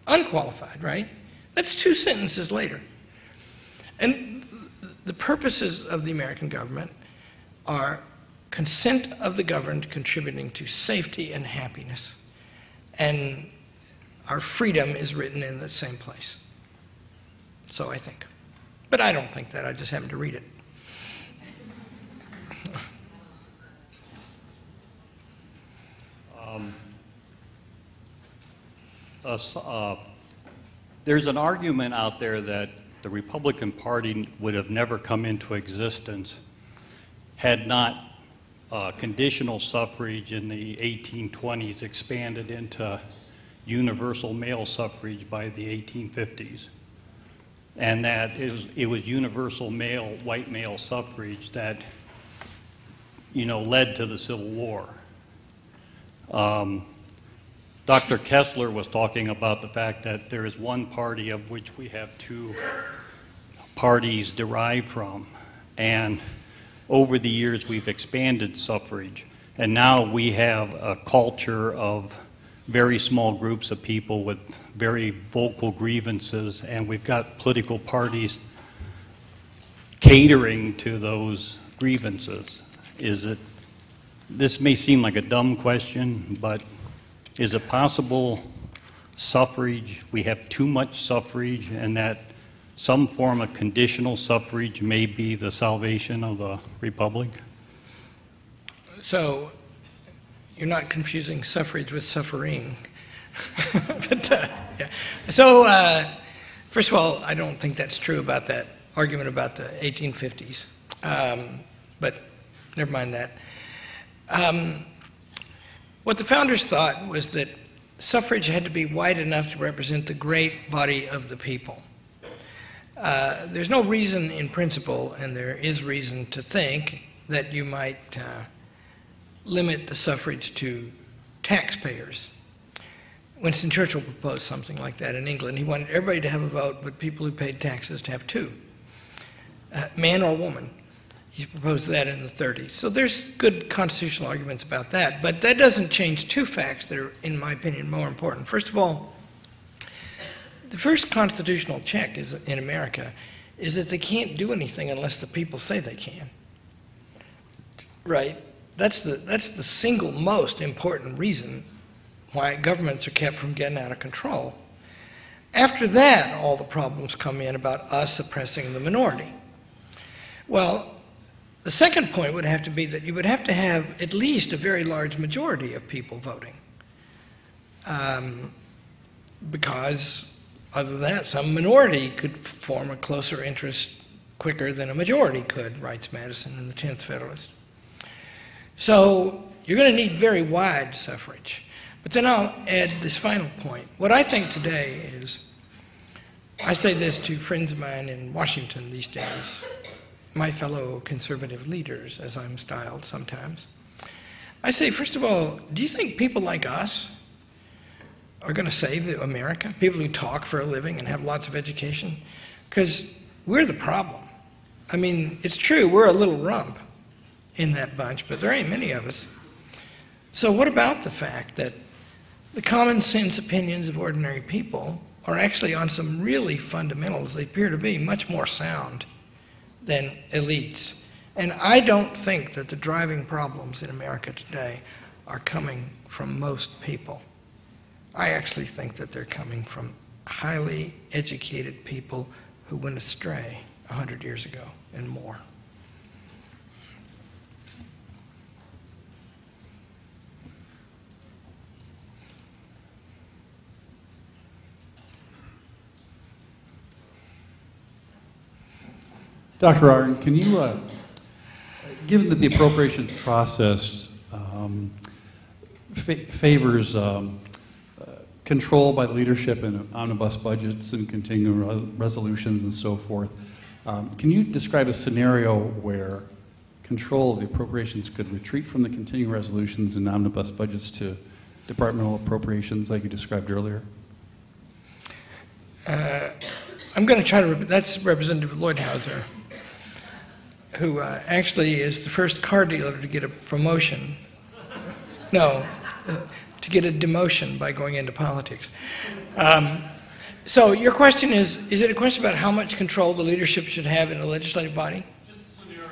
Unqualified, right? That's two sentences later. And the purposes of the American government are consent of the governed contributing to safety and happiness. And our freedom is written in the same place. So I think. But I don't think that. I just happened to read it. Um, uh, there's an argument out there that the Republican Party would have never come into existence had not uh, conditional suffrage in the 1820s expanded into universal male suffrage by the 1850s. And that it was, it was universal male, white male suffrage that, you know, led to the Civil War. Um, Dr. Kesler was talking about the fact that there is one party of which we have two parties derived from. And over the years, we've expanded suffrage. And now we have a culture of very small groups of people with very vocal grievances, and we've got political parties catering to those grievances. Is it, this may seem like a dumb question, but is it possible suffrage, we have too much suffrage, and that some form of conditional suffrage may be the salvation of the republic? So you're not confusing suffrage with suffering. but, uh, yeah. So, uh, first of all, I don't think that's true about that argument about the 1850s. Um, but never mind that. Um, what the founders thought was that suffrage had to be wide enough to represent the great body of the people. Uh, there's no reason in principle, and there is reason to think, that you might uh, limit the suffrage to taxpayers. Winston Churchill proposed something like that in England. He wanted everybody to have a vote, but people who paid taxes to have two, uh, man or woman. He proposed that in the 30s. So there's good constitutional arguments about that, but that doesn't change two facts that are, in my opinion, more important. First of all, the first constitutional check is in America is that they can't do anything unless the people say they can. Right? That's the, that's the single most important reason why governments are kept from getting out of control. After that, all the problems come in about us oppressing the minority. Well, the second point would have to be that you would have to have at least a very large majority of people voting. Um, because, other than that, some minority could form a closer interest quicker than a majority could, writes Madison in the 10th Federalist. So you're going to need very wide suffrage. But then I'll add this final point. What I think today is, I say this to friends of mine in Washington these days, my fellow conservative leaders, as I'm styled sometimes. I say, first of all, do you think people like us are going to save America? People who talk for a living and have lots of education? Because we're the problem. I mean, it's true, we're a little rump in that bunch, but there ain't many of us. So, what about the fact that the common sense opinions of ordinary people are actually on some really fundamentals? They appear to be much more sound than elites. And I don't think that the driving problems in America today are coming from most people. I actually think that they're coming from highly educated people who went astray 100 years ago and more. Dr. Arnn, can you, uh, given that the appropriations process um, fa- favors um, uh, control by leadership in omnibus budgets and continuing re- resolutions and so forth, um, can you describe a scenario where control of the appropriations could retreat from the continuing resolutions and omnibus budgets to departmental appropriations like you described earlier? Uh, I'm going to try to, rep- that's Representative Lloyd Hauser, who uh, actually is the first car dealer to get a promotion. No, uh, to get a demotion by going into politics. Um, so your question is, is it a question about how much control the leadership should have in a legislative body? Just a scenario.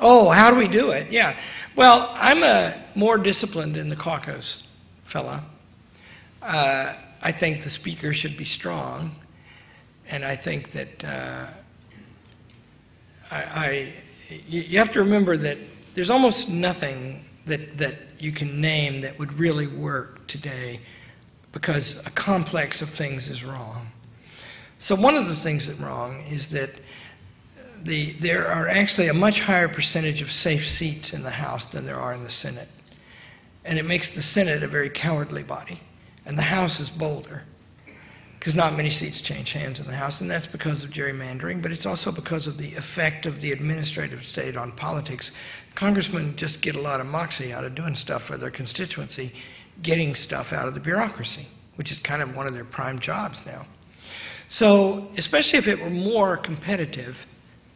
Oh, how do we do it? Yeah. Well, I'm a more disciplined in the caucus fella. Uh, I think the speaker should be strong, and I think that uh, I, I you, have to remember that there's almost nothing that that you can name that would really work today because a complex of things is wrong. So one of the things that's wrong is that the, there are actually a much higher percentage of safe seats in the House than there are in the Senate. And it makes the Senate a very cowardly body, and the House is bolder. Because not many seats change hands in the House, and that's because of gerrymandering, but it's also because of the effect of the administrative state on politics. Congressmen just get a lot of moxie out of doing stuff for their constituency, getting stuff out of the bureaucracy, which is kind of one of their prime jobs now. So, especially if it were more competitive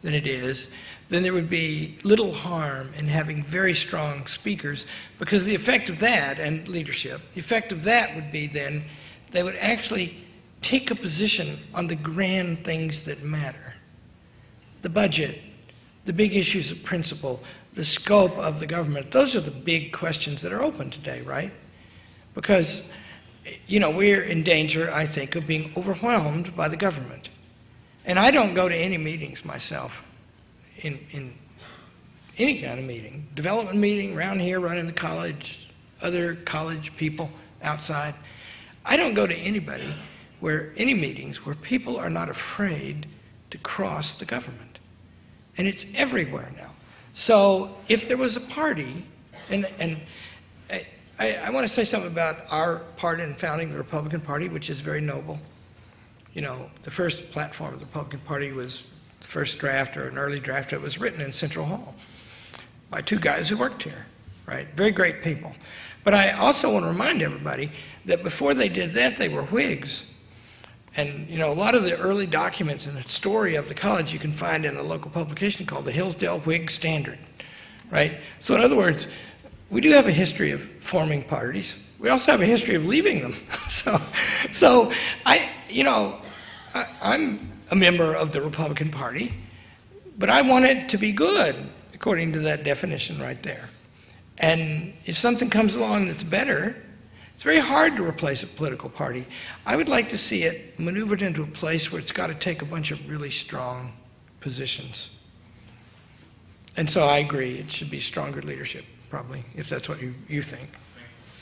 than it is, then there would be little harm in having very strong speakers because the effect of that and leadership, the effect of that would be then they would actually take a position on the grand things that matter the budget, the big issues of principle, the scope of the government. Those are the big questions that are open today, right? Because, you know, we're in danger, I think, of being overwhelmed by the government. And I don't go to any meetings myself in, in any kind of meeting, development meeting, around here, running the college, other college people outside. I don't go to anybody where, any meetings where people are not afraid to cross the government. And it's everywhere now. So if there was a party, and, and I, I, I want to say something about our part in founding the Republican Party, which is very noble. You know, the first platform of the Republican Party was the first draft or an early draft that was written in Central Hall by two guys who worked here, right? Very great people. But I also want to remind everybody that before they did that, they were Whigs. And, you know, a lot of the early documents and the story of the college you can find in a local publication called the Hillsdale Whig Standard, right? So, in other words, we do have a history of forming parties. We also have a history of leaving them. so, so I, you know, I, I'm a member of the Republican Party, but I want it to be good, according to that definition right there. And if something comes along that's better, it's very hard to replace a political party. I would like to see it maneuvered into a place where it's got to take a bunch of really strong positions. And so I agree, it should be stronger leadership, probably, if that's what you, you think.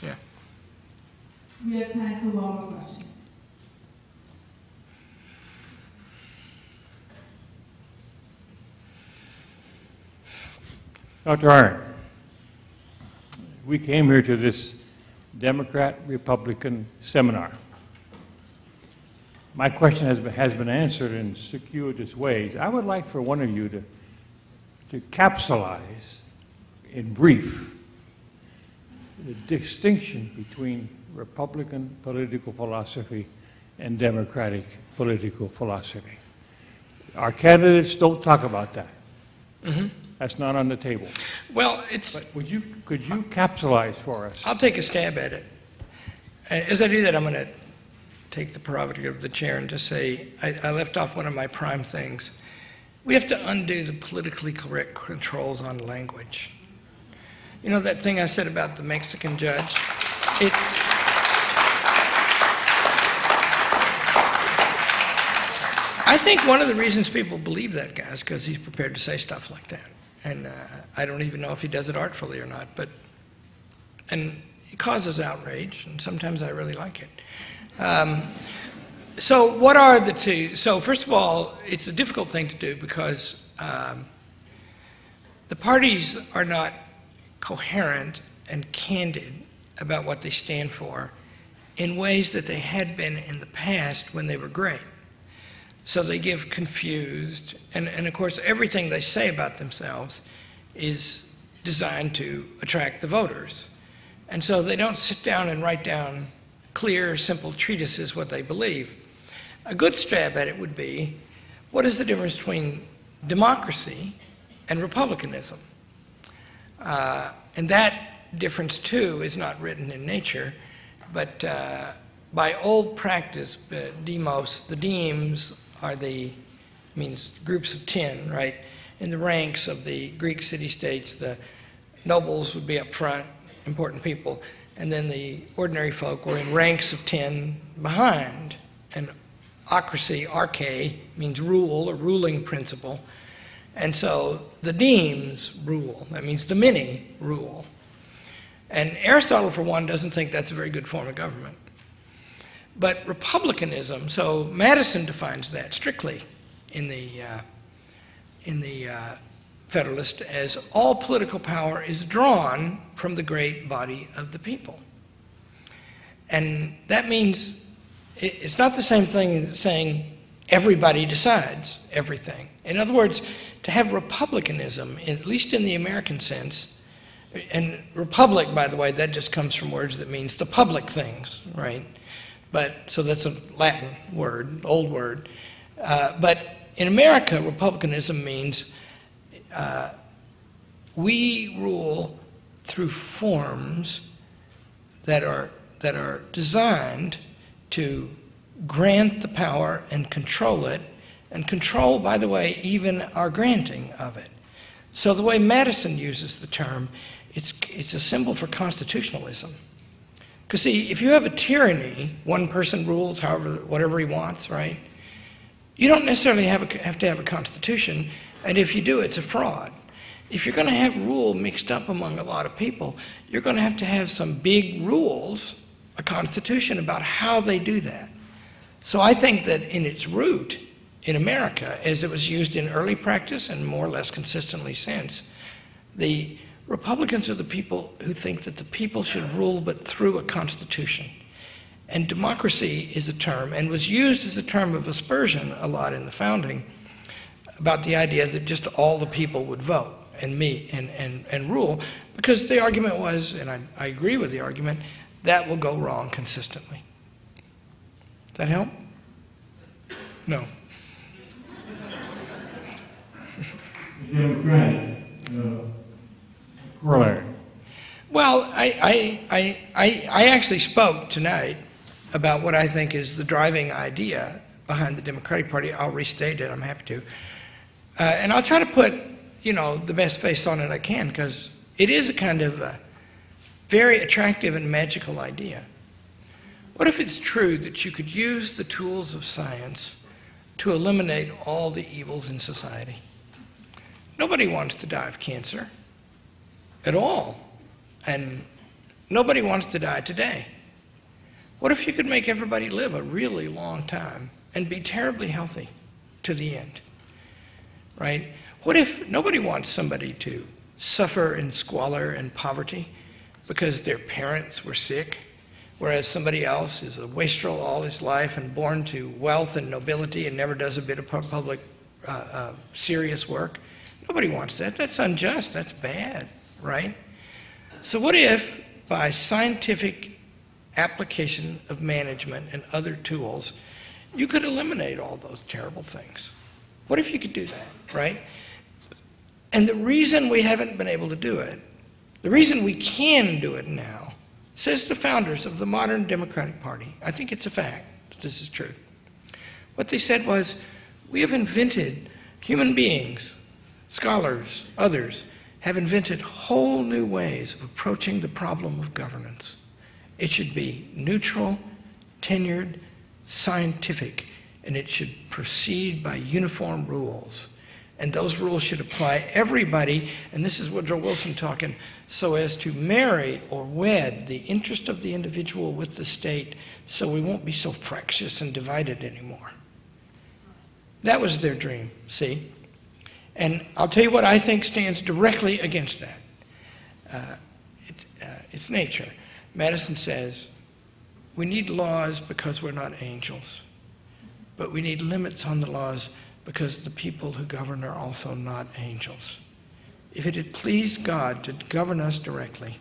Yeah. We have time for one more question. Dr. Arnn, we came here to this Democrat-Republican seminar. My question has been, has been answered in circuitous ways. I would like for one of you to, to capsulize in brief the distinction between Republican political philosophy and Democratic political philosophy. Our candidates don't talk about that. Mm-hmm. That's not on the table. Well, it's, But would you, could you capsulize for us? I'll take a stab at it. Uh, As I do that, I'm going to take the prerogative of the chair and just say, I, I left off one of my prime things. We have to undo the politically correct controls on language. You know that thing I said about the Mexican judge? It, I think one of the reasons people believe that guy is because he's prepared to say stuff like that. And uh, I don't even know if he does it artfully or not, but and it causes outrage, and sometimes I really like it. Um, so, what are the two? So, first of all, it's a difficult thing to do because um, the parties are not coherent and candid about what they stand for in ways that they had been in the past when they were great. So they give confused, and, and of course, everything they say about themselves is designed to attract the voters. And so they don't sit down and write down clear, simple treatises what they believe. A good stab at it would be what is the difference between democracy and republicanism? Uh, and that difference, too, is not written in nature, but uh, by old practice, uh, demos, the demes are the means groups of 10, right? In the ranks of the Greek city-states, the nobles would be up front, important people, and then the ordinary folk were in ranks of 10 behind. And ocracy, arche, means rule a ruling principle. And so the demes rule. That means the many rule. And Aristotle, for one, doesn't think that's a very good form of government. But republicanism, so Madison defines that strictly in the, uh, in the uh, Federalist as all political power is drawn from the great body of the people. And that means it's not the same thing as saying everybody decides everything. In other words, to have republicanism, at least in the American sense, and republic, by the way, that just comes from words that means the public things, right? But so that's a Latin word, old word. Uh, but in America, republicanism means uh, we rule through forms that are that are designed to grant the power and control it, and control, by the way, even our granting of it. So the way Madison uses the term, it's, it's a symbol for constitutionalism. Because see, if you have a tyranny, one person rules however, whatever he wants, right? You don't necessarily have, a, have to have a constitution, and if you do, it's a fraud. If you're going to have rule mixed up among a lot of people, you're going to have to have some big rules, a constitution about how they do that. So I think that in its root, in America, as it was used in early practice and more or less consistently since, the Republicans are the people who think that the people should rule but through a constitution. And democracy is a term, and was used as a term of aspersion a lot in the founding, about the idea that just all the people would vote and meet and, and, and rule, because the argument was, and I, I agree with the argument, that will go wrong consistently. Does that help? No. Democratic uh, corollary. Well, I, I, I, I, I actually spoke tonight about what I think is the driving idea behind the Democratic Party. I'll restate it, I'm happy to. Uh, and I'll try to put, you know, the best face on it I can, because it is a kind of a very attractive and magical idea. What if it's true that you could use the tools of science to eliminate all the evils in society? Nobody wants to die of cancer at all. And nobody wants to die today. What if you could make everybody live a really long time and be terribly healthy to the end? Right? What if nobody wants somebody to suffer in squalor and poverty because their parents were sick, whereas somebody else is a wastrel all his life and born to wealth and nobility and never does a bit of public uh, uh, serious work? Nobody wants that. That's unjust. That's bad, right? So, what if by scientific application of management and other tools, you could eliminate all those terrible things? What if you could do that, right? And the reason we haven't been able to do it, the reason we can do it now, says the founders of the modern Democratic Party. I think it's a fact that this is true. What they said was, we have invented human beings, scholars, others, have invented whole new ways of approaching the problem of governance. It should be neutral, tenured, scientific, and it should proceed by uniform rules. And those rules should apply everybody, and this is Woodrow Wilson talking, so as to marry or wed the interest of the individual with the state so we won't be so fractious and divided anymore. That was their dream, see? And I'll tell you what I think stands directly against that. Uh, it, uh, it's nature. Madison says, we need laws because we're not angels, but we need limits on the laws because the people who govern are also not angels. If it had pleased God to govern us directly,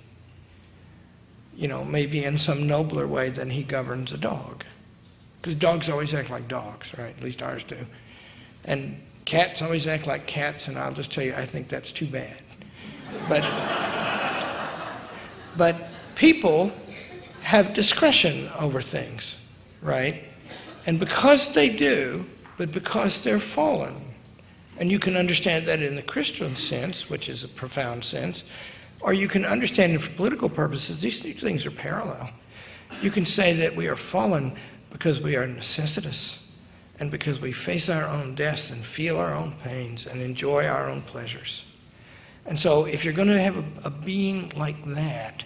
you know, maybe in some nobler way than he governs a dog. Because dogs always act like dogs, right? At least ours do. And cats always act like cats, and I'll just tell you, I think that's too bad. But, but people have discretion over things, right? And because they do, but because they're fallen, and you can understand that in the Christian sense, which is a profound sense, or you can understand it for political purposes, these two things are parallel. You can say that we are fallen because we are necessitous and because we face our own deaths and feel our own pains and enjoy our own pleasures. And so, if you're going to have a, a being like that,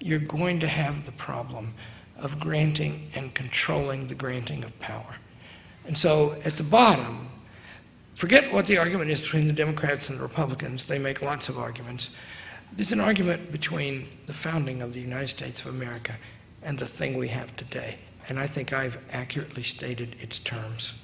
you're going to have the problem of granting and controlling the granting of power. And so, at the bottom, forget what the argument is between the Democrats and the Republicans. They make lots of arguments. There's an argument between the founding of the United States of America and the thing we have today and I think I've accurately stated its terms.